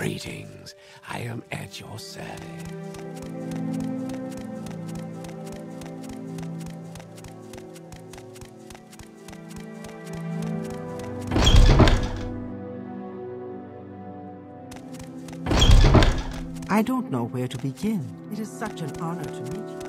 Greetings. I am at your service. I don't know where to begin. It is such an honor to meet you.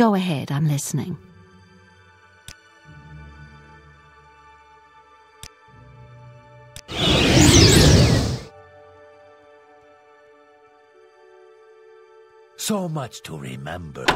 Go ahead, I'm listening. So much to remember.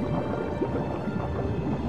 you